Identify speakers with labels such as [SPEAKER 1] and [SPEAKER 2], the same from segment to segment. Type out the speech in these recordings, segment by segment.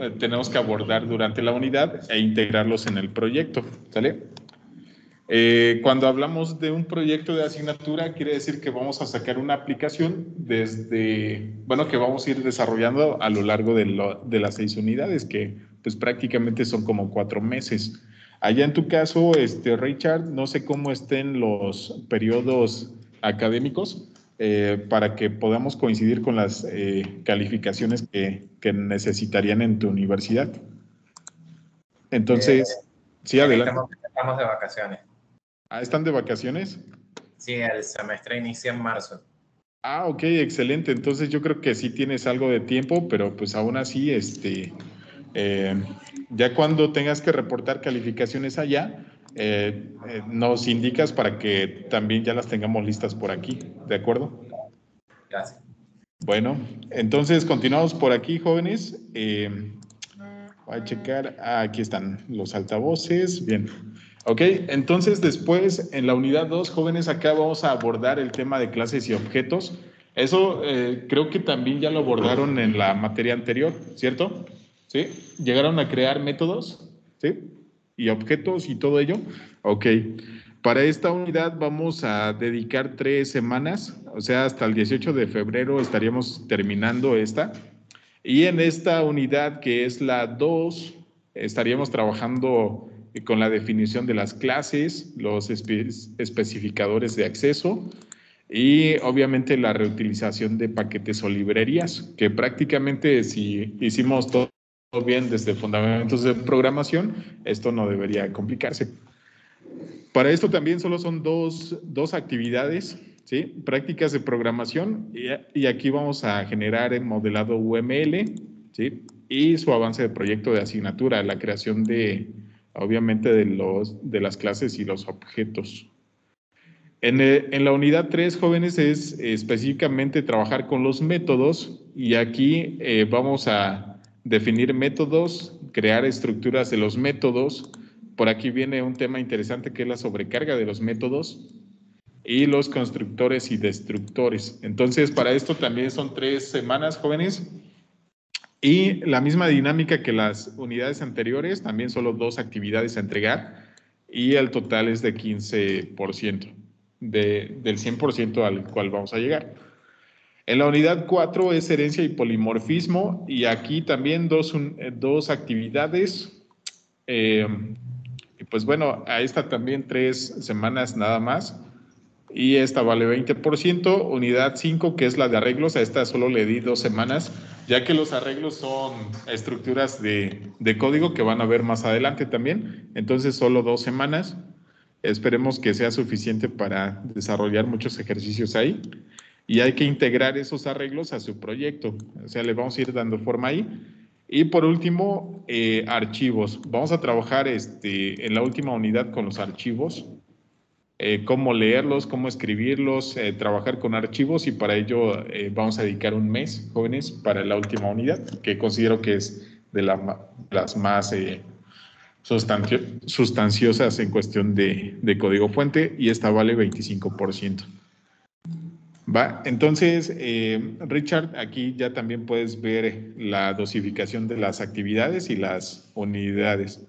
[SPEAKER 1] eh, tenemos que abordar durante la unidad e integrarlos en el proyecto, ¿sale? Eh, cuando hablamos de un proyecto de asignatura, quiere decir que vamos a sacar una aplicación desde, bueno, que vamos a ir desarrollando a lo largo de, de las seis unidades, que pues prácticamente son como cuatro meses. Allá en tu caso, este, Richard, no sé cómo estén los periodos académicos eh, para que podamos coincidir con las eh, calificaciones que, necesitarían en tu universidad. Entonces, eh, sí, adelante.
[SPEAKER 2] Estamos, de vacaciones.
[SPEAKER 1] Ah, ¿están de vacaciones?
[SPEAKER 2] Sí, el semestre inicia en marzo.
[SPEAKER 1] Ah, ok, excelente. Entonces yo creo que sí tienes algo de tiempo, pero pues aún así, este, ya cuando tengas que reportar calificaciones allá, eh, eh, nos indicas para que también ya las tengamos listas por aquí, ¿de acuerdo?
[SPEAKER 2] Gracias.
[SPEAKER 1] Bueno, entonces continuamos por aquí, jóvenes. Eh, voy a checar, ah, aquí están los altavoces, bien. Ok, entonces después en la unidad 2, jóvenes, acá vamos a abordar el tema de clases y objetos. Eso creo que también ya lo abordaron en la materia anterior, ¿cierto? ¿Sí? ¿Llegaron a crear métodos? ¿Sí? Y objetos y todo ello. Ok. Para esta unidad vamos a dedicar tres semanas, o sea, hasta el 18 de febrero estaríamos terminando esta. Y en esta unidad, que es la 2, estaríamos trabajando con la definición de las clases, los especificadores de acceso y obviamente la reutilización de paquetes o librerías, que prácticamente si hicimos todo bien desde fundamentos de programación, esto no debería complicarse. Para esto también solo son dos, dos actividades, ¿sí? prácticas de programación y, y, aquí vamos a generar el modelado UML ¿sí? y su avance de proyecto de asignatura, la creación de, obviamente, de, los, de las clases y los objetos. En, en, la unidad 3, jóvenes, es específicamente trabajar con los métodos y aquí eh, vamos a definir métodos, crear estructuras de los métodos. Por aquí viene un tema interesante que es la sobrecarga de los métodos y los constructores y destructores. Entonces, para esto también son tres semanas, jóvenes. Y la misma dinámica que las unidades anteriores, también solo dos actividades a entregar y el total es de 15% de, del 100% al cual vamos a llegar. En la unidad 4 es herencia y polimorfismo y aquí también dos, eh, dos actividades. Eh, pues bueno, a esta también tres semanas nada más. Y esta vale 20%. Unidad 5, que es la de arreglos, a esta solo le di dos semanas, ya que los arreglos son estructuras de, de código que van a ver más adelante también. Entonces solo dos semanas. Esperemos que sea suficiente para desarrollar muchos ejercicios ahí y hay que integrar esos arreglos a su proyecto. O sea, le vamos a ir dando forma ahí. Y por último, eh, archivos. Vamos a trabajar este, en la última unidad con los archivos, eh, cómo leerlos, cómo escribirlos, eh, trabajar con archivos y para ello vamos a dedicar un mes, jóvenes, para la última unidad, que considero que es de las más sustanciosas en cuestión de, de código fuente y esta vale 25%. Va, entonces, eh, Richard, aquí ya también puedes ver la dosificación de las actividades y las unidades.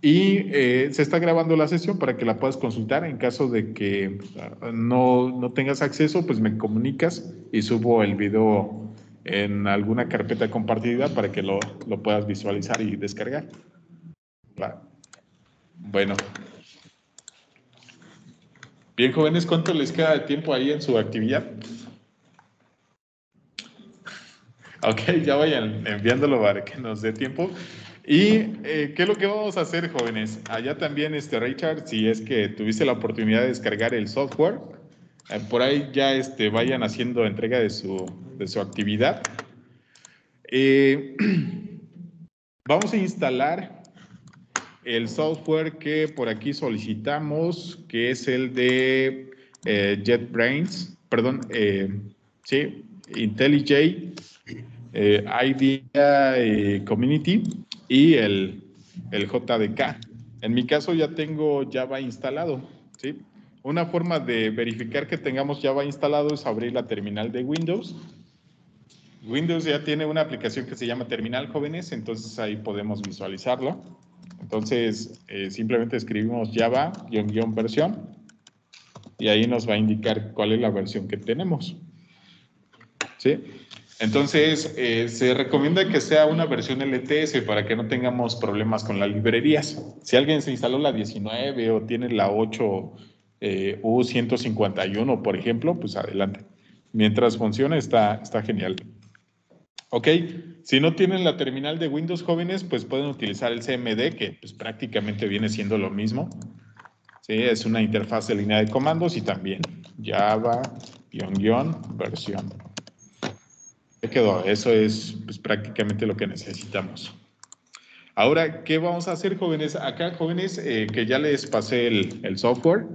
[SPEAKER 1] Y eh, se está grabando la sesión para que la puedas consultar. En caso de que ah, no, tengas acceso, pues me comunicas y subo el video en alguna carpeta compartida para que lo, lo puedas visualizar y descargar. Va. Bueno, Bien, jóvenes, ¿cuánto les queda de tiempo ahí en su actividad? Ok, ya vayan enviándolo para que nos dé tiempo. ¿Y eh, qué es lo que vamos a hacer, jóvenes? Allá también, este, Richard, si es que tuviste la oportunidad de descargar el software, eh, por ahí ya este, vayan haciendo entrega de su, de su actividad. Eh, vamos a instalar el software que por aquí solicitamos, que es el de eh, JetBrains, perdón, eh, sí, IntelliJ, eh, IDEA Community y el, el JDK. En mi caso ya tengo Java instalado, ¿sí? Una forma de verificar que tengamos Java instalado es abrir la terminal de Windows Windows ya tiene una aplicación que se llama Terminal Jóvenes, entonces ahí podemos visualizarlo. Entonces, eh, simplemente escribimos Java-versión y ahí nos va a indicar cuál es la versión que tenemos. ¿Sí? Entonces, eh, se recomienda que sea una versión LTS para que no tengamos problemas con las librerías. Si alguien se instaló la 19 o tiene la 8 eh, U151, por ejemplo, pues adelante. Mientras funcione, está, está genial. Ok, si no tienen la terminal de Windows jóvenes, pues pueden utilizar el CMD, que pues prácticamente viene siendo lo mismo. Sí, es una interfaz de línea de comandos y también Java, guion, guion, versión. ¿Qué quedó? Eso es pues, prácticamente lo que necesitamos. Ahora, ¿qué vamos a hacer, jóvenes? Acá, jóvenes, eh, que ya les pasé el software,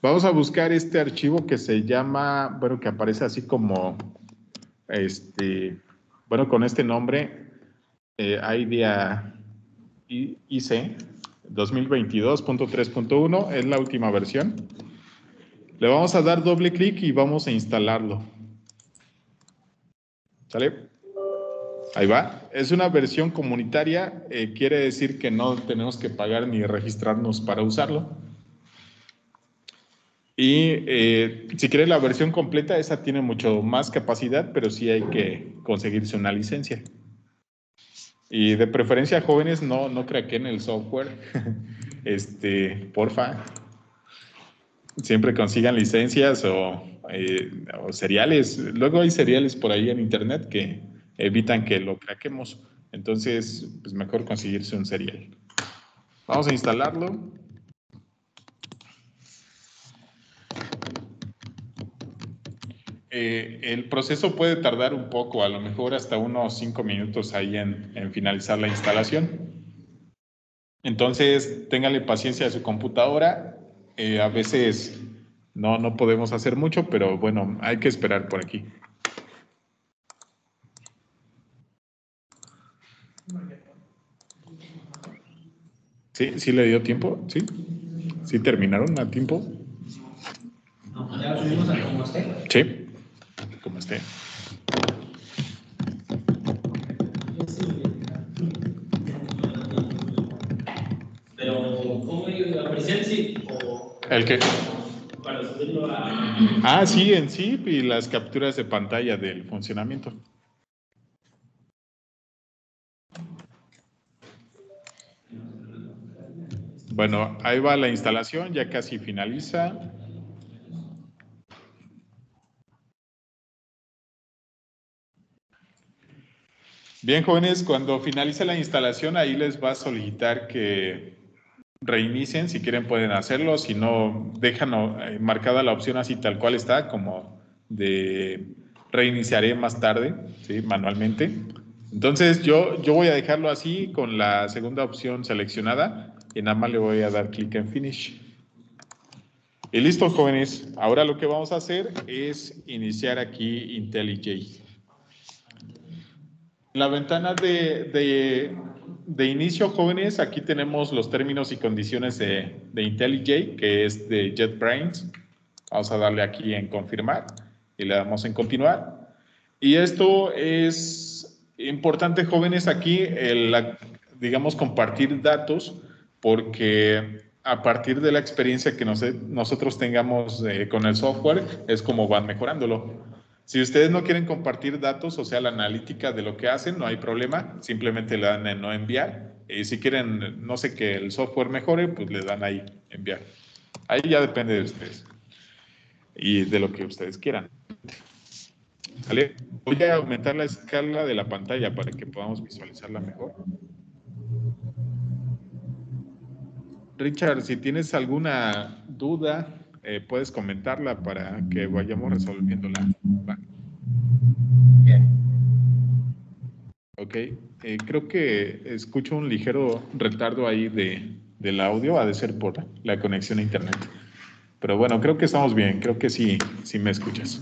[SPEAKER 1] Vamos a buscar este archivo que se llama, bueno, que aparece así como, este, bueno, con este nombre, eh, IDEA IC 2022.3.1, es la última versión. Le vamos a dar doble clic y vamos a instalarlo. ¿Sale? Ahí va. Es una versión comunitaria, eh, quiere decir que no tenemos que pagar ni registrarnos para usarlo. Y eh, si quiere la versión completa, esa tiene mucho más capacidad, pero sí hay que conseguirse una licencia. Y de preferencia, jóvenes, no, no en el software. este, porfa. Siempre consigan licencias o, eh, o, seriales. Luego hay seriales por ahí en internet que evitan que lo craquemos. Entonces, pues mejor conseguirse un serial. Vamos a instalarlo. Eh, el proceso puede tardar un poco, a lo mejor hasta unos cinco minutos ahí en, finalizar la instalación. Entonces, téngale paciencia a su computadora. Eh, a veces no, no podemos hacer mucho, pero bueno, hay que esperar por aquí. ¿Sí? ¿Sí le dio tiempo? ¿Sí? ¿Sí terminaron a tiempo? ¿Ya subimos a como esté? Sí como esté. Pero, ¿cómo la presencia o ¿El qué? Para subirlo a... Ah, sí, en sí, y las capturas de pantalla del funcionamiento. Bueno, ahí va la instalación, ya casi finaliza. Bien, jóvenes, cuando finalice la instalación, ahí les va a solicitar que reinicien. Si quieren, pueden hacerlo. Si no, dejan eh, marcada la opción así tal cual está, como de reiniciaré más tarde, ¿sí? manualmente. Entonces, yo, yo voy a dejarlo así con la segunda opción seleccionada y nada más le voy a dar clic en Finish. Y listo, jóvenes. Ahora lo que vamos a hacer es iniciar aquí IntelliJ la ventana de, inicio, jóvenes, aquí tenemos los términos y condiciones de, de IntelliJ, que es de JetBrains. Vamos a darle aquí en confirmar y le damos en continuar. Y esto es importante, jóvenes, aquí, digamos, compartir datos, porque a partir de la experiencia que nosotros tengamos eh, con el software, es como van mejorándolo. Si ustedes no quieren compartir datos, o sea, la analítica de lo que hacen, no hay problema, simplemente le dan en no enviar. Y si quieren, no sé, que el software mejore, pues le dan ahí enviar. Ahí ya depende de ustedes y de lo que ustedes quieran. Voy a aumentar la escala de la pantalla para que podamos visualizarla mejor. Richard, si tienes alguna duda, eh, puedes comentarla para que vayamos resolviéndola. Bien. Ok, eh, creo que escucho un ligero retardo ahí de, del audio, ha de ser por la conexión a internet. Pero bueno, creo que estamos bien, creo que sí, sí me escuchas.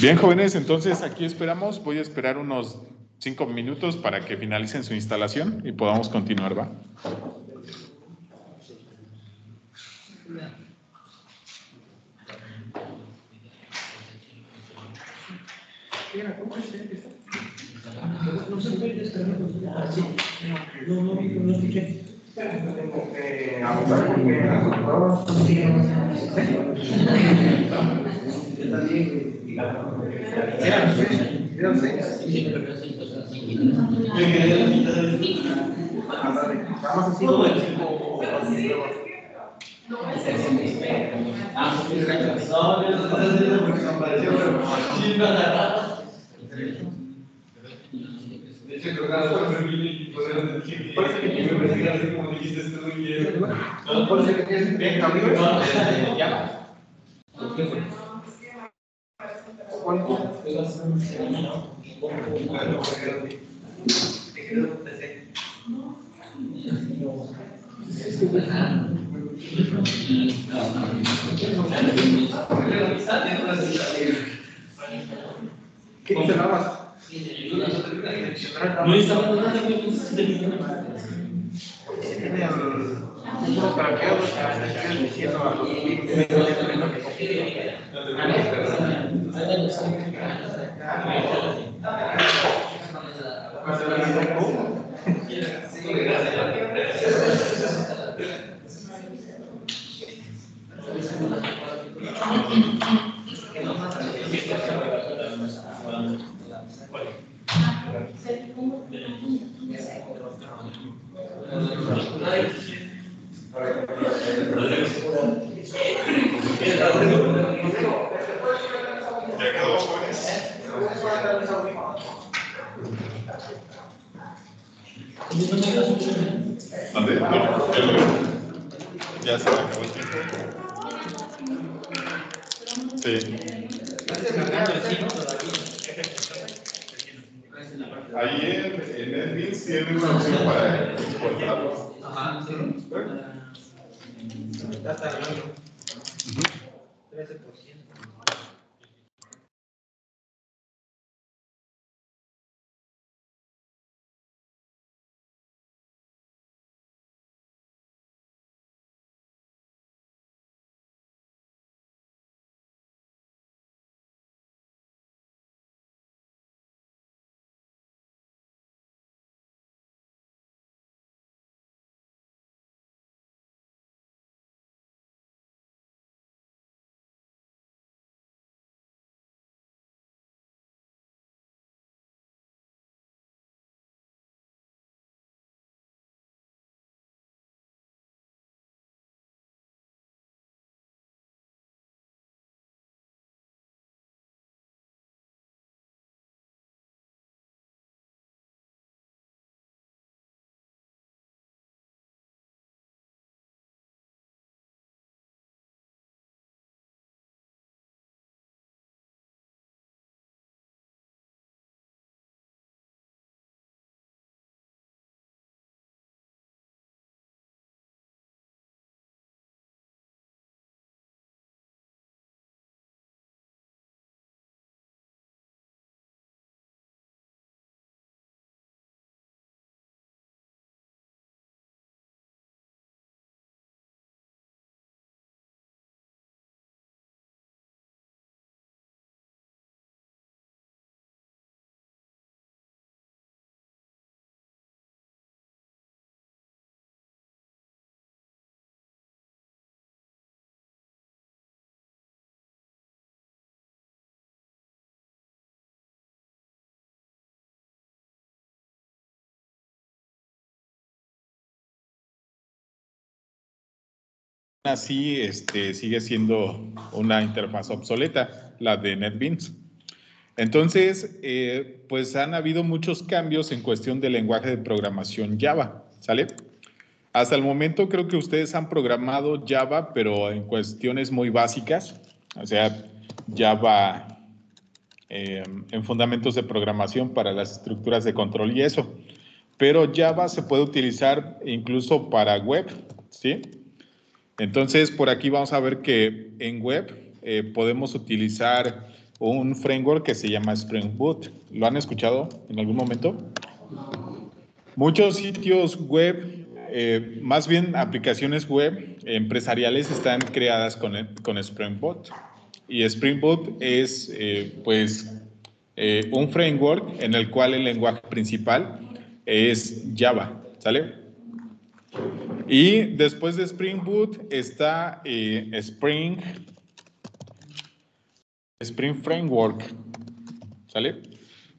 [SPEAKER 1] Bien, jóvenes, entonces aquí esperamos. Voy a esperar unos cinco minutos para que finalicen su instalación y podamos continuar, ¿va?
[SPEAKER 3] No se puede descargar así. No, no, no escuché.
[SPEAKER 4] Porque las computadoras no. Eran así como el tipo.
[SPEAKER 5] Y podrían decir que que.
[SPEAKER 4] ¿Qué te lavas?
[SPEAKER 3] No está hablando nada, güey, entonces se
[SPEAKER 1] así este, sigue siendo una interfaz obsoleta, la de NetBeans. Entonces, eh, pues han habido muchos cambios en cuestión del lenguaje de programación Java, ¿sale? Hasta el momento creo que ustedes han programado Java, pero en cuestiones muy básicas, o sea, Java eh, en fundamentos de programación para las estructuras de control y eso. Pero Java se puede utilizar incluso para web, ¿sí? Entonces, por aquí vamos a ver que en web eh, podemos utilizar un framework que se llama Spring Boot. ¿Lo han escuchado en algún momento? Muchos sitios web, eh, más bien aplicaciones web empresariales están creadas con, con Spring Boot. Y Spring Boot es, eh, pues, un framework en el cual el lenguaje principal es Java, ¿sale? Y después de Spring Boot está eh, Spring, Spring Framework, ¿sale?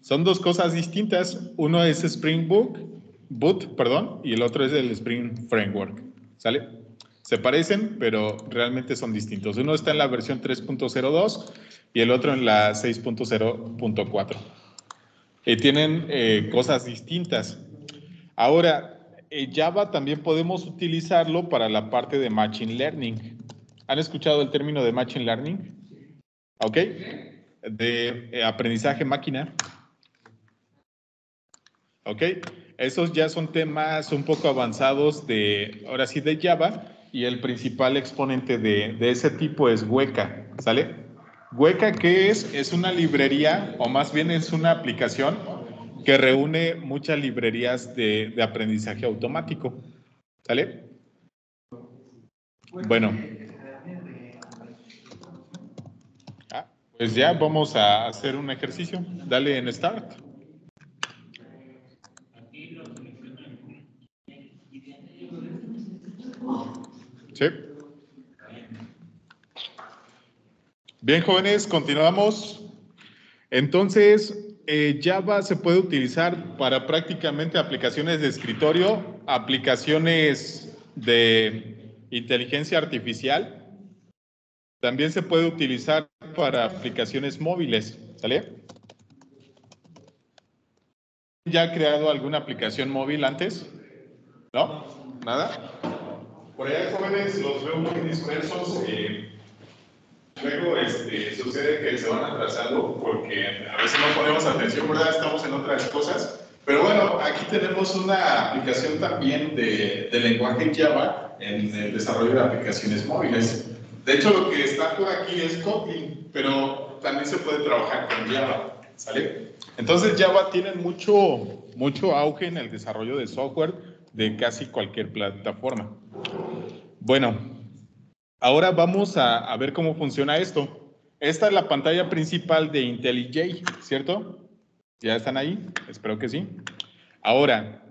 [SPEAKER 1] Son dos cosas distintas. Uno es Spring Boot, Boot, perdón, y el otro es el Spring Framework, ¿sale? Se parecen, pero realmente son distintos. Uno está en la versión 3.02 y el otro en la 6.0.4. Y tienen eh, cosas distintas. Ahora, eh, Java también podemos utilizarlo para la parte de Machine Learning. ¿Han escuchado el término de Machine Learning? ¿Ok? De eh, aprendizaje máquina. ¿Ok? Esos ya son temas un poco avanzados de, ahora sí, de Java y el principal exponente de, de ese tipo es Weka, ¿sale? Weka, ¿qué es? Es una librería o más bien es una aplicación que reúne muchas librerías de, aprendizaje automático, ¿sale? Bueno. Ah, pues ya vamos a hacer un ejercicio. Dale en Start. Sí. Bien, jóvenes, continuamos. Entonces, eh, Java se puede utilizar para prácticamente aplicaciones de escritorio, aplicaciones de inteligencia artificial. También se puede utilizar para aplicaciones móviles, ¿sale? ¿Ya ha creado alguna aplicación móvil antes? ¿No? ¿Nada? Por allá, jóvenes, los veo muy dispersos. eh, luego este, sucede que se van atrasando porque a veces no ponemos atención, ¿verdad? Estamos en otras cosas. Pero bueno, aquí tenemos una aplicación también de, de lenguaje Java en el desarrollo de aplicaciones móviles. De hecho, lo que está por aquí es Kotlin, pero también se puede trabajar con Java, ¿sale? Entonces Java tiene mucho, mucho auge en el desarrollo de software de casi cualquier plataforma. Bueno, ahora vamos a, ver cómo funciona esto. Esta es la pantalla principal de IntelliJ, ¿cierto? ¿Ya están ahí? Espero que sí. Ahora,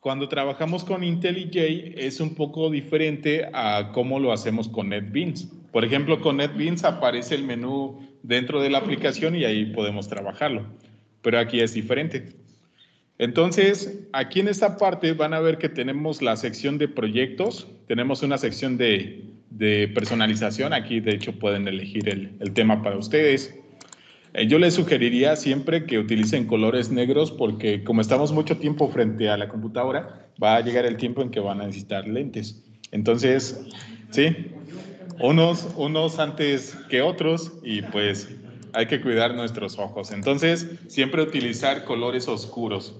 [SPEAKER 1] cuando trabajamos con IntelliJ es un poco diferente a cómo lo hacemos con NetBeans. Por ejemplo, con NetBeans aparece el menú dentro de la aplicación y ahí podemos trabajarlo. Pero aquí es diferente. Entonces, aquí en esta parte van a ver que tenemos la sección de proyectos, tenemos una sección de, de personalización, aquí de hecho pueden elegir el, el tema para ustedes. Eh, yo les sugeriría siempre que utilicen colores negros porque como estamos mucho tiempo frente a la computadora, va a llegar el tiempo en que van a necesitar lentes. Entonces, sí, unos, unos antes que otros y pues hay que cuidar nuestros ojos. Entonces, siempre utilizar colores oscuros,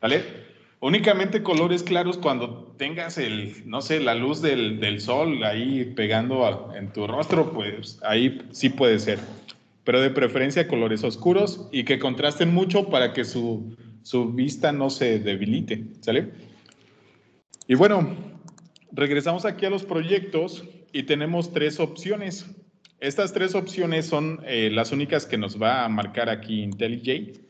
[SPEAKER 1] ¿vale? Únicamente colores claros cuando tengas el, no sé, la luz del, del sol ahí pegando a, en tu rostro, pues ahí sí puede ser. Pero de preferencia colores oscuros y que contrasten mucho para que su, su vista no se debilite, ¿sale? Y bueno, regresamos aquí a los proyectos y tenemos tres opciones. Estas tres opciones son eh, las únicas que nos va a marcar aquí IntelliJ.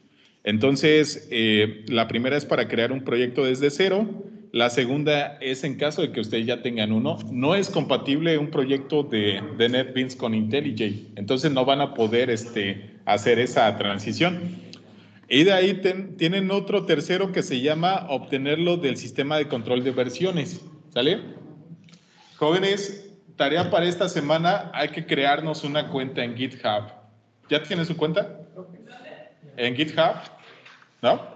[SPEAKER 1] Entonces, eh, la primera es para crear un proyecto desde cero. La segunda es en caso de que ustedes ya tengan uno. No es compatible un proyecto de, NetBeans con IntelliJ. Entonces, no van a poder este, hacer esa transición. Y de ahí tienen otro tercero que se llama obtenerlo del sistema de control de versiones. ¿Sale? Jóvenes, tarea para esta semana, hay que crearnos una cuenta en GitHub. ¿Ya tiene su cuenta? ¿En GitHub? ¿No?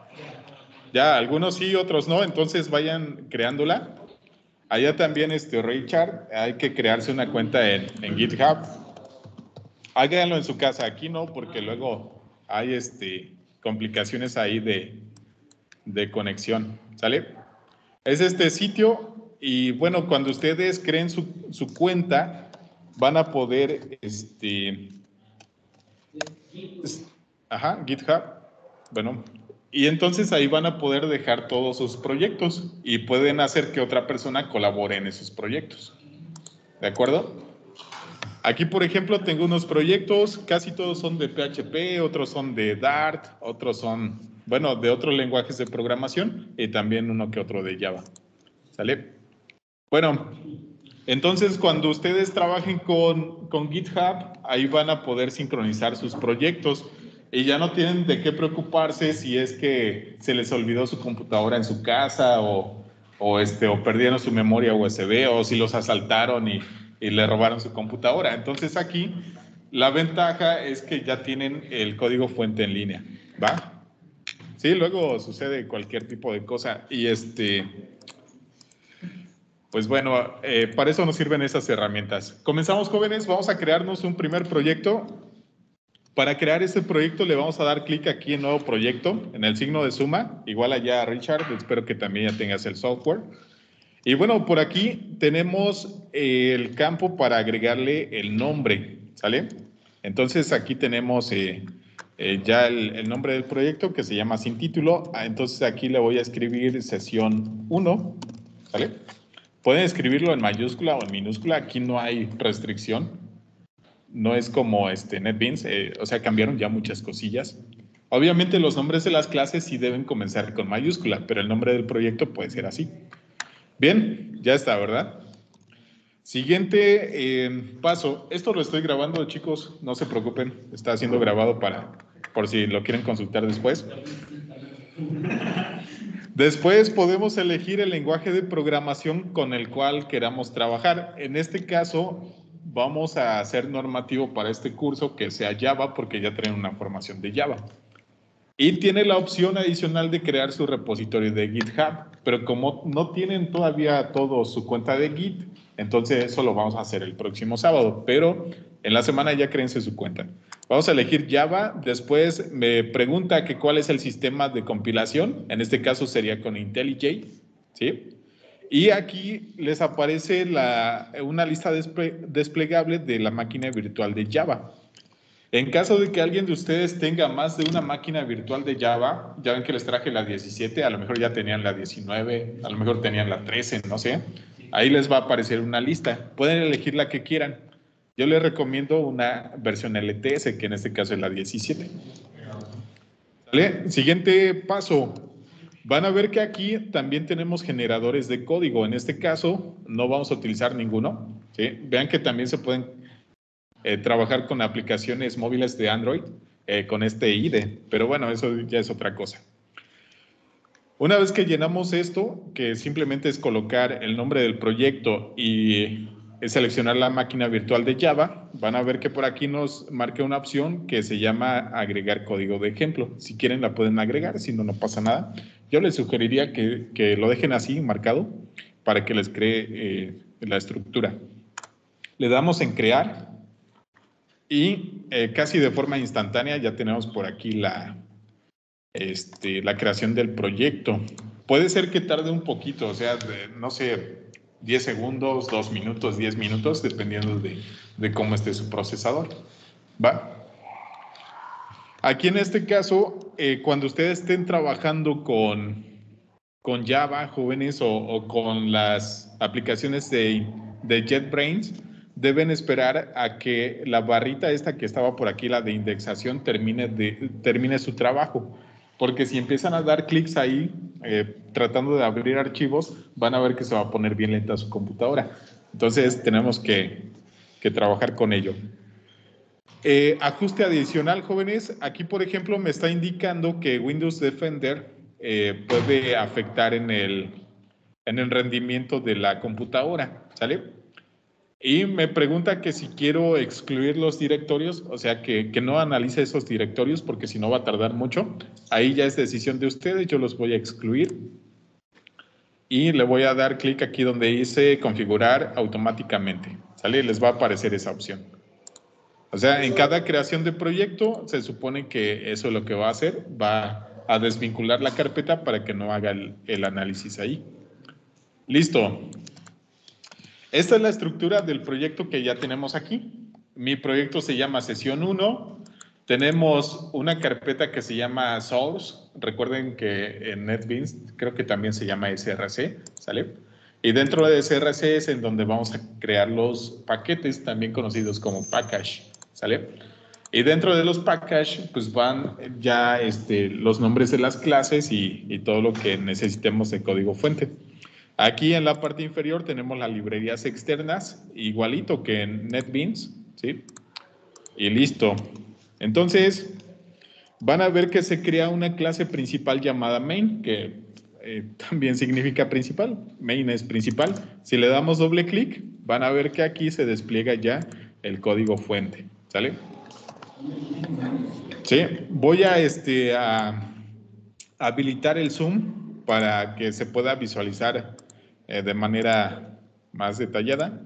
[SPEAKER 1] Ya, algunos sí, otros no, entonces vayan creándola. Allá también, este, Richard, hay que crearse una cuenta en, en GitHub. Háganlo en su casa, aquí no, porque luego hay este, complicaciones ahí de, de conexión, ¿sale? Es este sitio y bueno, cuando ustedes creen su, su cuenta, van a poder, este, ajá, GitHub, bueno, y entonces ahí van a poder dejar todos sus proyectos y pueden hacer que otra persona colabore en esos proyectos. ¿De acuerdo? Aquí, por ejemplo, tengo unos proyectos, casi todos son de PHP, otros son de Dart, otros son, bueno, de otros lenguajes de programación y también uno que otro de Java. ¿Sale? Bueno, entonces cuando ustedes trabajen con, con GitHub, ahí van a poder sincronizar sus proyectos y ya no tienen de qué preocuparse si es que se les olvidó su computadora en su casa o, o, este, o perdieron su memoria USB o si los asaltaron y, y le robaron su computadora. Entonces aquí la ventaja es que ya tienen el código fuente en línea, ¿va? Sí, luego sucede cualquier tipo de cosa y este, pues bueno, eh, para eso nos sirven esas herramientas. Comenzamos jóvenes, vamos a crearnos un primer proyecto. Para crear ese proyecto le vamos a dar clic aquí en nuevo proyecto, en el signo de suma, igual allá Richard, espero que también ya tengas el software. Y bueno, por aquí tenemos el campo para agregarle el nombre, ¿sale? Entonces aquí tenemos eh, eh, ya el, el, nombre del proyecto que se llama sin título. Ah, entonces aquí le voy a escribir sesión 1, ¿sale? Pueden escribirlo en mayúscula o en minúscula, aquí no hay restricción. No es como este NetBeans, eh, o sea, cambiaron ya muchas cosillas. Obviamente los nombres de las clases sí deben comenzar con mayúscula, pero el nombre del proyecto puede ser así. Bien, ya está, ¿verdad? Siguiente eh, paso. Esto lo estoy grabando, chicos, no se preocupen. Está siendo grabado para, por si lo quieren consultar después. Después podemos elegir el lenguaje de programación con el cual queramos trabajar. En este caso, vamos a hacer normativo para este curso que sea Java porque ya traen una formación de Java. Y tiene la opción adicional de crear su repositorio de GitHub, pero como no tienen todavía todo su cuenta de Git, entonces eso lo vamos a hacer el próximo sábado, pero en la semana ya créense su cuenta. Vamos a elegir Java, después me pregunta que cuál es el sistema de compilación, en este caso sería con IntelliJ, ¿sí? Y aquí les aparece la, una lista desplegable de la máquina virtual de Java. En caso de que alguien de ustedes tenga más de una máquina virtual de Java, ya ven que les traje la 17, a lo mejor ya tenían la 19, a lo mejor tenían la 13, no sé. Ahí les va a aparecer una lista. Pueden elegir la que quieran. Yo les recomiendo una versión LTS, que en este caso es la 17. ¿Vale? Siguiente paso. Van a ver que aquí también tenemos generadores de código. En este caso no vamos a utilizar ninguno. Vean que también se pueden eh, trabajar con aplicaciones móviles de Android eh, con este IDE, pero bueno, eso ya es otra cosa. Una vez que llenamos esto, que simplemente es colocar el nombre del proyecto y seleccionar la máquina virtual de Java, van a ver que por aquí nos marca una opción que se llama agregar código de ejemplo. Si quieren la pueden agregar, si no, no pasa nada. Yo les sugeriría que, que lo dejen así marcado para que les cree eh, la estructura. Le damos en crear y eh, casi de forma instantánea ya tenemos por aquí la, este, la creación del proyecto. Puede ser que tarde un poquito, o sea, de, no sé, 10 segundos, 2 minutos, 10 minutos, dependiendo de, de cómo esté su procesador. ¿Va? Aquí en este caso, eh, cuando ustedes estén trabajando con, con Java, jóvenes, o, o con las aplicaciones de, de JetBrains, deben esperar a que la barrita esta que estaba por aquí, la de indexación, termine, de, termine su trabajo. Porque si empiezan a dar clics ahí, eh, tratando de abrir archivos, van a ver que se va a poner bien lenta su computadora. Entonces tenemos que, que trabajar con ello. Eh, ajuste adicional, jóvenes. Aquí, por ejemplo, me está indicando que Windows Defender eh, puede afectar en el, en el rendimiento de la computadora. ¿Sale? Y me pregunta que si quiero excluir los directorios, o sea, que, que, no analice esos directorios porque si no va a tardar mucho. Ahí ya es decisión de ustedes, yo los voy a excluir. Y le voy a dar clic aquí donde dice configurar automáticamente. ¿Sale? Les va a aparecer esa opción. O sea, en cada creación de proyecto se supone que eso es lo que va a hacer. Va a desvincular la carpeta para que no haga el, el análisis ahí. Listo. Esta es la estructura del proyecto que ya tenemos aquí. Mi proyecto se llama sesión 1. Tenemos una carpeta que se llama source. Recuerden que en NetBeans creo que también se llama SRC, ¿sale? Y dentro de CRC es en donde vamos a crear los paquetes, también conocidos como package, ¿sale? Y dentro de los package, pues van ya este, los nombres de las clases y todo lo que necesitemos de código fuente. Aquí en la parte inferior tenemos las librerías externas, igualito que en NetBeans, ¿sí? Y listo. Entonces, van a ver que se crea una clase principal llamada main, que eh, también significa principal. Main es principal. Si le damos doble clic, van a ver que aquí se despliega ya el código fuente. ¿Sale? Sí, voy a, este, a habilitar el zoom para que se pueda visualizar eh, de manera más detallada.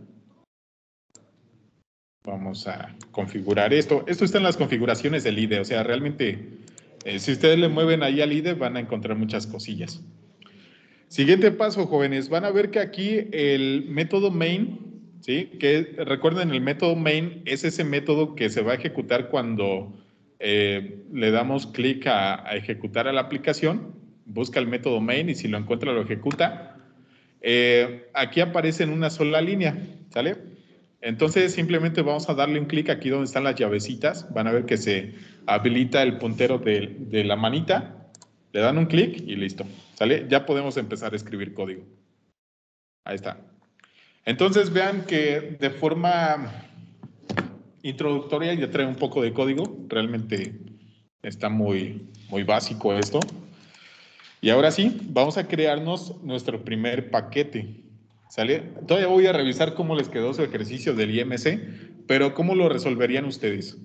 [SPEAKER 1] Vamos a configurar esto. Esto está en las configuraciones del IDE, o sea, realmente, eh, si ustedes le mueven ahí al IDE, van a encontrar muchas cosillas. Siguiente paso, jóvenes. Van a ver que aquí el método main, ¿sí? Que recuerden, el método main es ese método que se va a ejecutar cuando eh, le damos clic a, a, ejecutar a la aplicación. Busca el método main y si lo encuentra lo ejecuta. Eh, aquí aparece en una sola línea, ¿sale? Entonces simplemente vamos a darle un clic aquí donde están las llavecitas. Van a ver que se habilita el puntero de, de la manita. Le dan un clic y listo. ¿Sale? Ya podemos empezar a escribir código. Ahí está. Entonces vean que de forma introductoria ya trae un poco de código. Realmente está muy, muy básico esto. Y ahora sí, vamos a crearnos nuestro primer paquete. Todavía voy a revisar cómo les quedó su ejercicio del IMC, pero ¿cómo lo resolverían ustedes?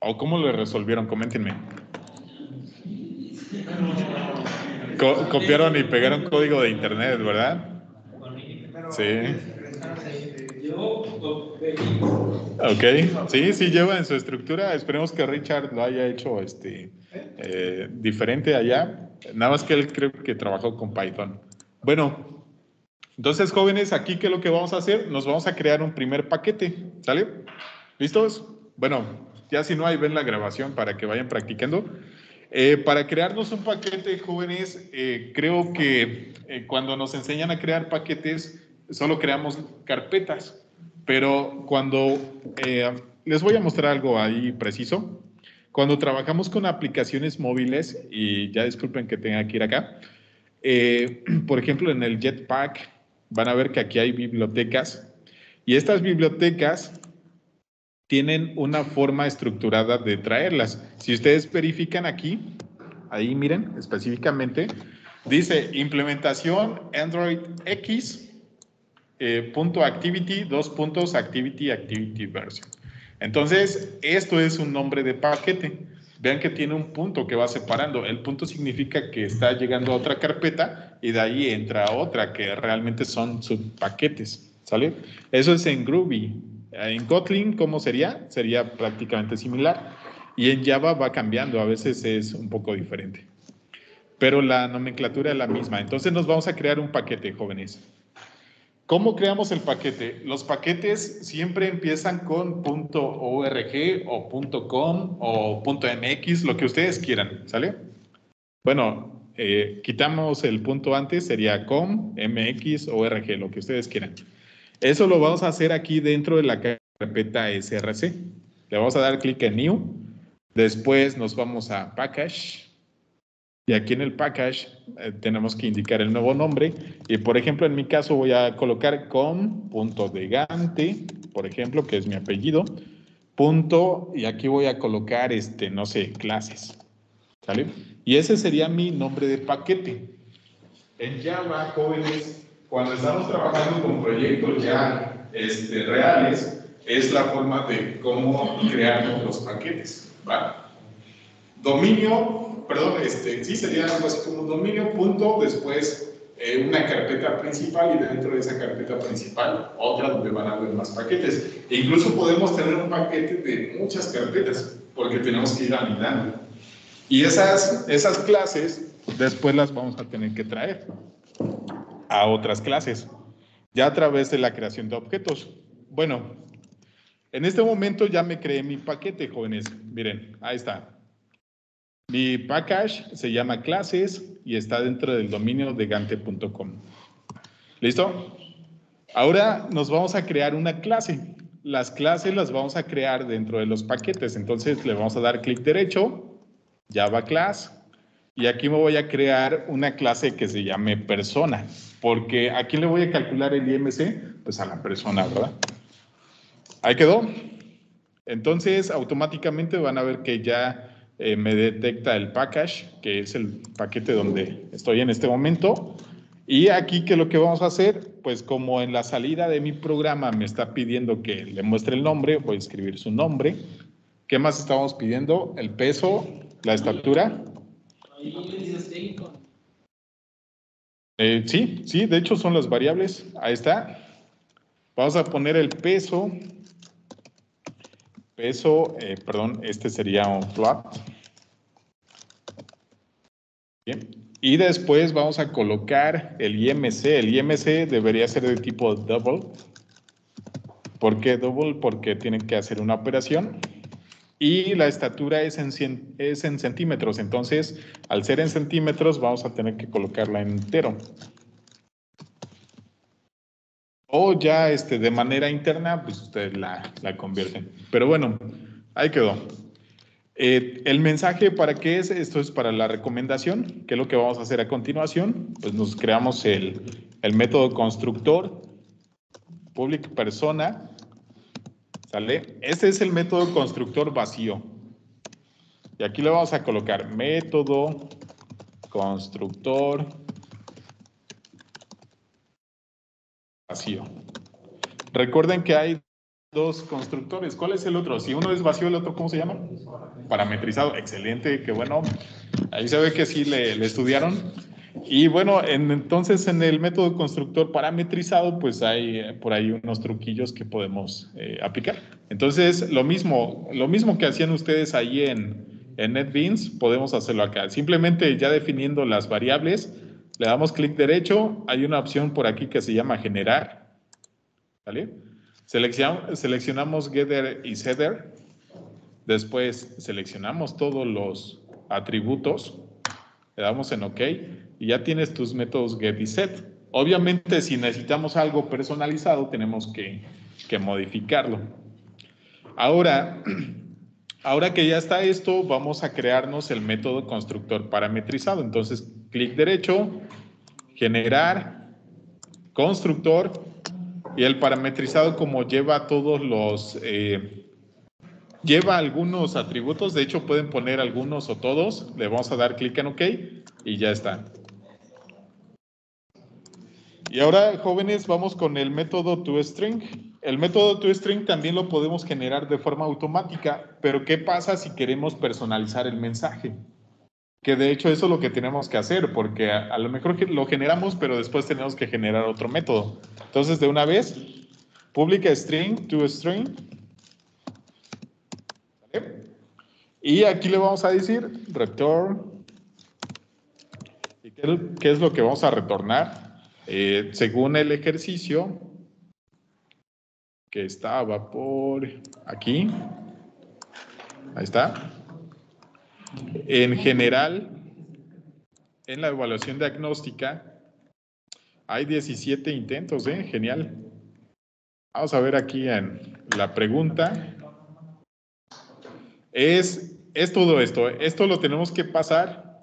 [SPEAKER 1] ¿O cómo lo resolvieron? Coméntenme. Co copiaron y pegaron código de internet, ¿verdad? Sí. Ok, sí, sí lleva en su estructura. Esperemos que Richard lo haya hecho este, eh, diferente allá. Nada más que él creo que trabajó con Python. Bueno, entonces jóvenes, aquí qué es lo que vamos a hacer? Nos vamos a crear un primer paquete, ¿sale? ¿Listos? Bueno, ya si no hay, ven la grabación para que vayan practicando. Eh, para crearnos un paquete, jóvenes, eh, creo que eh, cuando nos enseñan a crear paquetes, solo creamos carpetas, pero cuando les voy a mostrar algo ahí preciso, cuando trabajamos con aplicaciones móviles, y ya disculpen que tenga que ir acá, por ejemplo, en el Jetpack van a ver que aquí hay bibliotecas, y estas bibliotecas tienen una forma estructurada de traerlas. Si ustedes verifican aquí, ahí miren específicamente, dice implementación Android X, eh, punto activity, dos puntos activity, activity version. Entonces, esto es un nombre de paquete. Vean que tiene un punto que va separando. El punto significa que está llegando a otra carpeta y de ahí entra otra que realmente son subpaquetes. ¿Sale? Eso es en Groovy. En Kotlin, ¿cómo sería? Sería prácticamente similar. Y en Java va cambiando, a veces es un poco diferente. Pero la nomenclatura es la misma. Entonces nos vamos a crear un paquete, jóvenes. ¿Cómo creamos el paquete? Los paquetes siempre empiezan con .org o .com o .mx, lo que ustedes quieran, ¿sale? Bueno, eh, quitamos el punto antes, sería com, mx, org, lo que ustedes quieran. Eso lo vamos a hacer aquí dentro de la carpeta src. Le vamos a dar clic en New. Después nos vamos a Package. Y aquí en el Package eh, tenemos que indicar el nuevo nombre. Y por ejemplo, en mi caso voy a colocar com.degante, por ejemplo, que es mi apellido. Punto, y aquí voy a colocar, este, no sé, clases. ¿Sale? Y ese sería mi nombre de paquete. En Java, jóvenes, cuando estamos trabajando con proyectos ya este, reales, es la forma de cómo crear los paquetes. ¿va? Dominio, perdón, este, sí sería algo así como dominio punto, después eh, una carpeta principal y dentro de esa carpeta principal otra donde van a haber más paquetes. E incluso podemos tener un paquete de muchas carpetas porque tenemos que ir anidando. Y esas, esas clases después las vamos a tener que traer a otras clases, ya a través de la creación de objetos. Bueno, en este momento ya me creé mi paquete, jóvenes. Miren, ahí está. Mi package se llama clases y está dentro del dominio de gante.com. ¿Listo? Ahora nos vamos a crear una clase. Las clases las vamos a crear dentro de los paquetes. Entonces le vamos a dar clic derecho, Java Class, y aquí me voy a crear una clase que se llame persona, porque ¿a quién le voy a calcular el IMC? Pues a la persona, ¿verdad? Ahí quedó. Entonces, automáticamente van a ver que ya eh, me detecta el package, que es el paquete donde estoy en este momento. Y aquí, ¿qué es lo que vamos a hacer? Pues como en la salida de mi programa me está pidiendo que le muestre el nombre, voy a escribir su nombre. ¿Qué más estamos pidiendo? El peso, la estatura. Eh, sí, sí, de hecho son las variables. Ahí está. Vamos a poner el peso. Peso, eh, perdón, este sería un float. Bien. Y después vamos a colocar el IMC. El IMC debería ser de tipo double. ¿Por qué double? Porque tienen que hacer una operación. Y la estatura es en, es en centímetros. Entonces, al ser en centímetros, vamos a tener que colocarla entero. O ya este, de manera interna, pues ustedes la, la convierten. Pero bueno, ahí quedó. Eh, el mensaje para qué es, esto es para la recomendación, ¿qué es lo que vamos a hacer a continuación? Pues nos creamos el, el método constructor, public persona, ¿sale? Este es el método constructor vacío. Y aquí le vamos a colocar método constructor vacío. Recuerden que hay dos constructores. ¿Cuál es el otro? Si uno es vacío, ¿el otro cómo se llama? Parametrizado. Excelente, qué bueno. Ahí se ve que sí le, estudiaron. Y bueno, entonces en el método constructor parametrizado, pues hay eh, por ahí unos truquillos que podemos eh, aplicar. Entonces, lo mismo, lo mismo que hacían ustedes ahí en, en NetBeans, podemos hacerlo acá. Simplemente ya definiendo las variables, le damos clic derecho, hay una opción por aquí que se llama generar. ¿Vale? Seleccionamos Getter y Setter. Después seleccionamos todos los atributos. Le damos en OK y ya tienes tus métodos Get y Set. Obviamente, si necesitamos algo personalizado, tenemos que, que modificarlo. Ahora, ahora que ya está esto, vamos a crearnos el método constructor parametrizado. Entonces, clic derecho, generar, constructor, y el parametrizado como lleva todos los, eh, lleva algunos atributos, de hecho pueden poner algunos o todos, le vamos a dar clic en OK y ya está. Y ahora, jóvenes, vamos con el método toString. El método toString también lo podemos generar de forma automática, pero ¿qué pasa si queremos personalizar el mensaje? Que de hecho eso es lo que tenemos que hacer, porque a, lo mejor lo generamos, pero después tenemos que generar otro método. Entonces, de una vez, public string to string. Y aquí le vamos a decir return. ¿Y qué, es lo que vamos a retornar? Eh, según el ejercicio que estaba por aquí. Ahí está. En general, en la evaluación diagnóstica, hay 17 intentos, ¿eh? Genial. Vamos a ver aquí en la pregunta. Es, es todo esto. Esto lo tenemos que pasar.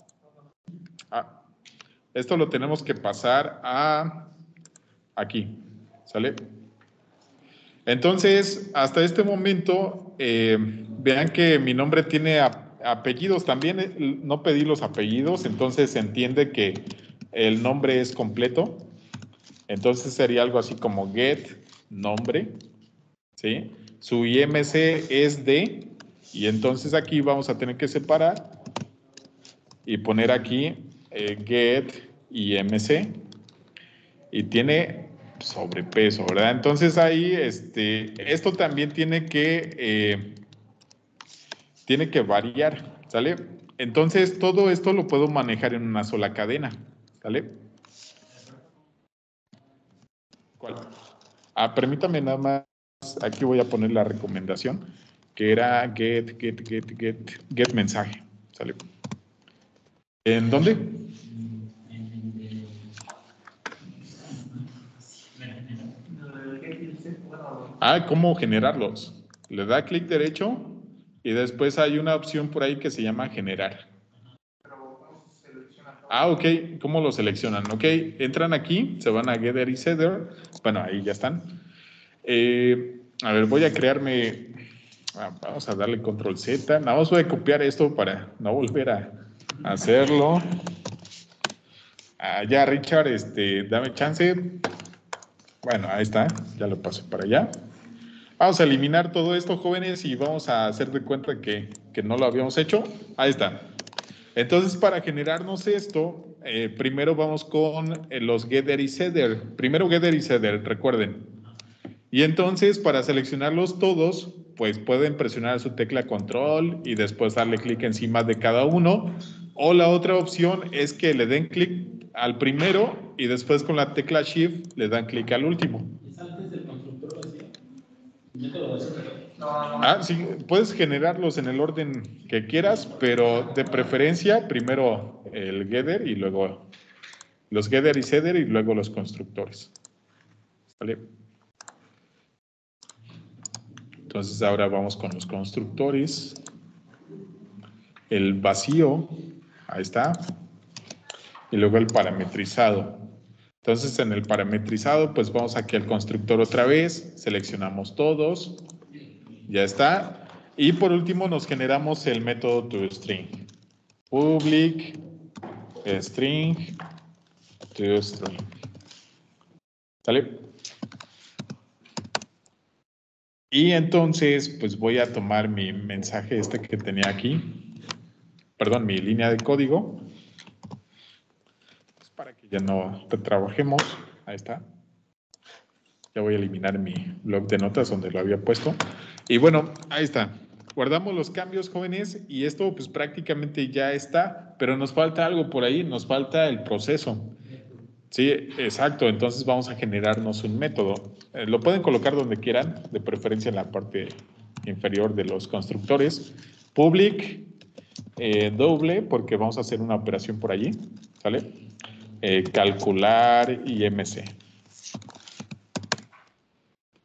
[SPEAKER 1] Esto lo tenemos que pasar a aquí. ¿Sale? Entonces, hasta este momento, eh, vean que mi nombre tiene apellidos también, eh, no pedí los apellidos, entonces se entiende que el nombre es completo. Entonces sería algo así como get nombre, ¿sí? Su IMC es de, y entonces aquí vamos a tener que separar y poner aquí eh, get IMC y tiene sobrepeso, ¿verdad? Entonces ahí, este, esto también tiene que eh, tiene que variar, ¿sale? Entonces, todo esto lo puedo manejar en una sola cadena, ¿sale? ¿Cuál? Ah, permítame nada más, aquí voy a poner la recomendación, que era get, get, get, get, get mensaje, ¿sale? ¿En dónde? Ah, ¿cómo generarlos? Le da clic derecho y después hay una opción por ahí que se llama generar. Ah, ok. ¿Cómo lo seleccionan? Ok, entran aquí, se van a Getter y Setter. Bueno, ahí ya están. Eh, a ver, voy a crearme. ah, vamos a darle control Z. Nada más voy a copiar esto para no volver a hacerlo. Ah, ya, Richard, este, dame chance. Bueno, ahí está. Ya lo paso para allá. Vamos a eliminar todo esto, jóvenes, y vamos a hacer de cuenta que, que no lo habíamos hecho. Ahí está. Entonces, para generarnos esto, eh, primero vamos con eh, los getter y setter. Primero getter y setter, recuerden. Y entonces, para seleccionarlos todos, pues pueden presionar su tecla control y después darle clic encima de cada uno. O la otra opción es que le den clic al primero y después con la tecla shift le dan clic al último.
[SPEAKER 3] ¿Es antes del constructor así? Método así.
[SPEAKER 4] No, no,
[SPEAKER 1] Ah, sí, puedes generarlos en el orden que quieras, pero de preferencia primero el getter y luego los getter y setter y luego los constructores. ¿Vale? Entonces ahora vamos con los constructores. El vacío, ahí está. Y luego el parametrizado. Entonces en el parametrizado, pues vamos aquí al constructor otra vez, seleccionamos todos. Ya está. Y por último nos generamos el método toString. Public string toString. ¿Sale? Y entonces, pues voy a tomar mi mensaje este que tenía aquí. Perdón, mi línea de código. Para que ya no trabajemos. Ahí está. Ya voy a eliminar mi blog de notas donde lo había puesto. Y bueno, ahí está. Guardamos los cambios, jóvenes, y esto pues prácticamente ya está, pero nos falta algo por ahí, nos falta el proceso. Sí, exacto. Entonces vamos a generarnos un método. Eh, lo pueden colocar donde quieran, de preferencia en la parte inferior de los constructores. Public, eh, doble, porque vamos a hacer una operación por allí, ¿sale? Eh, calcular IMC.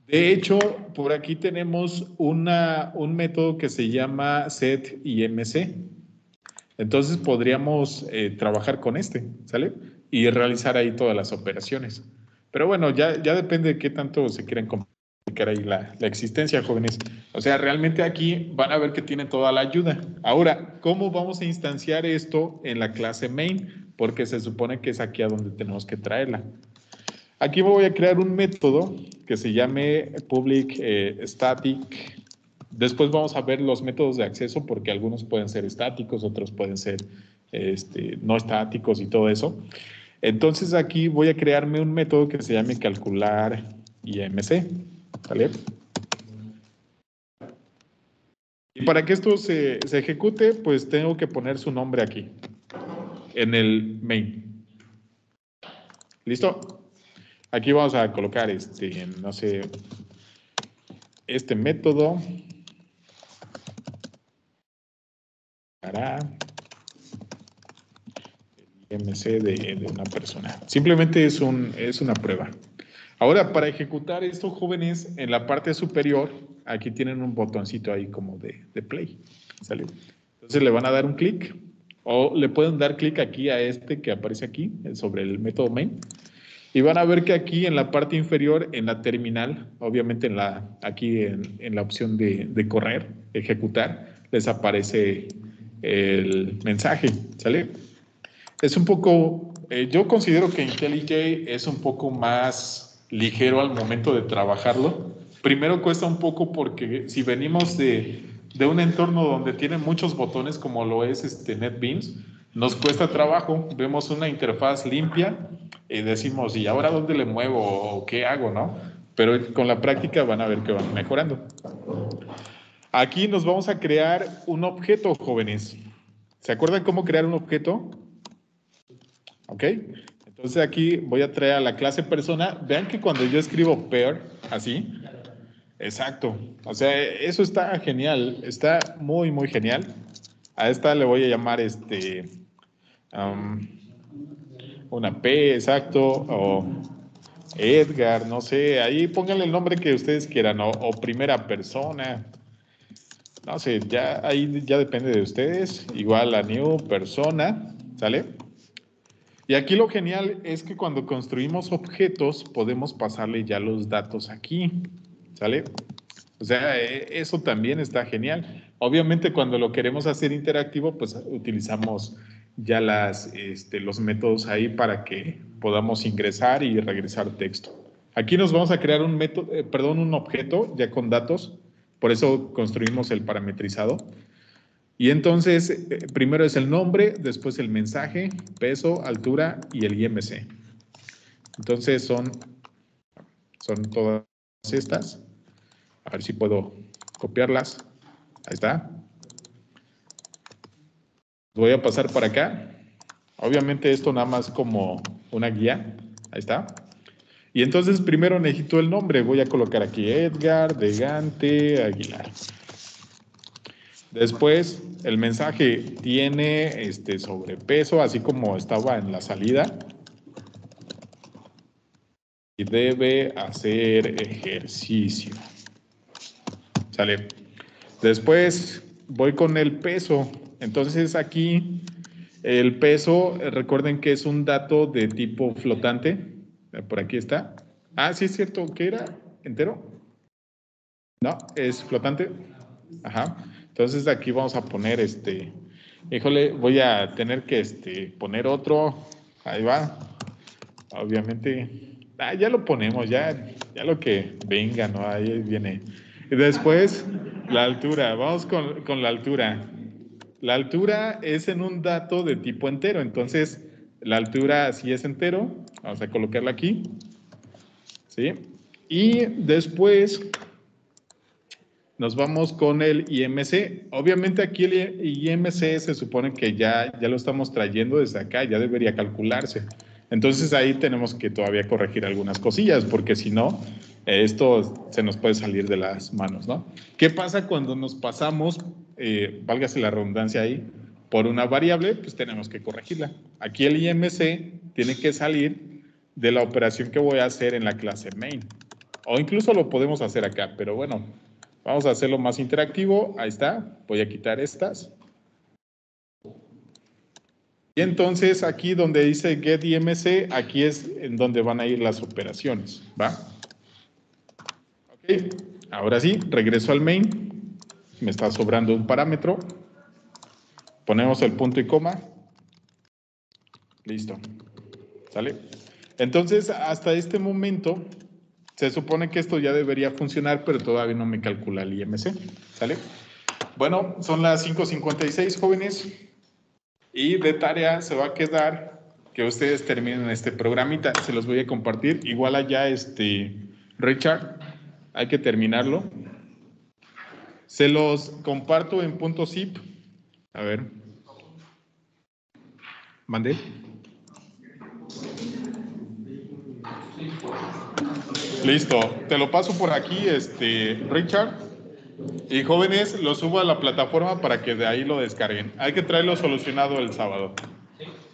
[SPEAKER 1] De hecho, por aquí tenemos un método que se llama set IMC. Entonces podríamos eh, trabajar con este, ¿sale? Y realizar ahí todas las operaciones. Pero bueno, ya, depende de qué tanto se quieren complicar ahí la, la existencia, jóvenes. O sea, realmente aquí van a ver que tiene toda la ayuda. Ahora, ¿cómo vamos a instanciar esto en la clase main? Porque se supone que es aquí a donde tenemos que traerla. Aquí voy a crear un método que se llame public eh, static. Después vamos a ver los métodos de acceso porque algunos pueden ser estáticos, otros pueden ser este, no estáticos y todo eso. Entonces aquí voy a crearme un método que se llame calcular IMC. ¿Vale? Y para que esto se, se ejecute, pues tengo que poner su nombre aquí, en el main. ¿Listo? Aquí vamos a colocar este, no sé, este método para el IMC de, de una persona. Simplemente es, un, es una prueba. Ahora, para ejecutar esto, jóvenes, en la parte superior, aquí tienen un botoncito ahí como de, de play. Entonces le van a dar un clic o le pueden dar clic aquí a este que aparece aquí, sobre el método main. Y van a ver que aquí en la parte inferior, en la terminal, obviamente en la, aquí en, en la opción de, de, correr, ejecutar, les aparece el mensaje, ¿sale? Es un poco, eh, yo considero que IntelliJ es un poco más ligero al momento de trabajarlo. Primero cuesta un poco porque si venimos de, de un entorno donde tiene muchos botones como lo es este NetBeans, nos cuesta trabajo, vemos una interfaz limpia y decimos, ¿y ahora dónde le muevo o qué hago, no? Pero con la práctica van a ver que van mejorando. Aquí nos vamos a crear un objeto, jóvenes. ¿Se acuerdan cómo crear un objeto? ¿Ok? Entonces aquí voy a traer a la clase persona. Vean que cuando yo escribo pair, así, exacto. O sea, eso está genial, está muy, muy genial. A esta le voy a llamar este... Um, una P, exacto, o Edgar, no sé, ahí pónganle el nombre que ustedes quieran, o, o primera persona. No sé, ya ahí ya depende de ustedes. Igual a new persona, ¿sale? Y aquí lo genial es que cuando construimos objetos podemos pasarle ya los datos aquí, ¿sale? O sea, e- eso también está genial. Obviamente cuando lo queremos hacer interactivo, pues utilizamos ya las, este, los métodos ahí para que podamos ingresar y regresar texto. Aquí nos vamos a crear un método, eh, perdón, un objeto ya con datos. Por eso construimos el parametrizado. Y entonces, eh, primero es el nombre, después el mensaje, peso, altura y el IMC. Entonces son, son todas estas. A ver si puedo copiarlas. Ahí está. Voy a pasar para acá. Obviamente esto nada más como una guía. Ahí está. Y entonces primero necesito el nombre. Voy a colocar aquí Edgar, Degante, Aguilar. Después, el mensaje tiene este sobrepeso, así como estaba en la salida. Y debe hacer ejercicio. Sale. Después voy con el peso. Entonces aquí el peso, eh, recuerden que es un dato de tipo flotante. Eh, Por aquí está. Ah, sí es cierto. ¿Qué era? ¿Entero? No, es flotante. Ajá. Entonces aquí vamos a poner este, híjole, voy a tener que este, poner otro, ahí va, obviamente, ah, ya lo ponemos, ya, ya lo que venga, ¿no? Ahí viene. Y después, la altura, vamos con, con la altura. La altura es en un dato de tipo entero, entonces la altura sí es entero, vamos a colocarla aquí, ¿sí? Y después nos vamos con el IMC. Obviamente aquí el IMC se supone que ya, ya lo estamos trayendo desde acá, ya debería calcularse. Entonces ahí tenemos que todavía corregir algunas cosillas, porque si no, esto se nos puede salir de las manos, ¿no? ¿Qué pasa cuando nos pasamos, eh, válgase la redundancia ahí, por una variable? Pues tenemos que corregirla. Aquí el IMC tiene que salir de la operación que voy a hacer en la clase main. O incluso lo podemos hacer acá, pero bueno, Vamos a hacerlo más interactivo. Ahí está. Voy a quitar estas. Y entonces aquí donde dice get IMC, aquí es en donde van a ir las operaciones. ¿Va? Ok. Ahora sí, regreso al main. Me está sobrando un parámetro. Ponemos el punto y coma. Listo. ¿Sale? Entonces, hasta este momento, se supone que esto ya debería funcionar, pero todavía no me calcula el IMC. ¿Sale? Bueno, son las 5.56, jóvenes. Y de tarea se va a quedar que ustedes terminen este programita. Se los voy a compartir. Igual allá, este, Richard, hay que terminarlo. Se los comparto en punto zip. A ver. Mandé. Listo, te lo paso por aquí, este, Richard. Y jóvenes, lo subo a la plataforma para que de ahí lo descarguen. Hay que traerlo solucionado el sábado.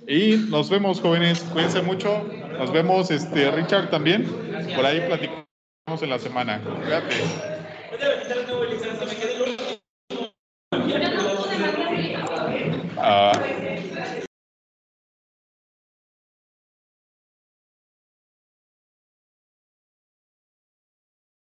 [SPEAKER 1] Y nos vemos, jóvenes. Cuídense mucho. Nos vemos, este, Richard también. Por ahí platicamos en la semana. Cuídate.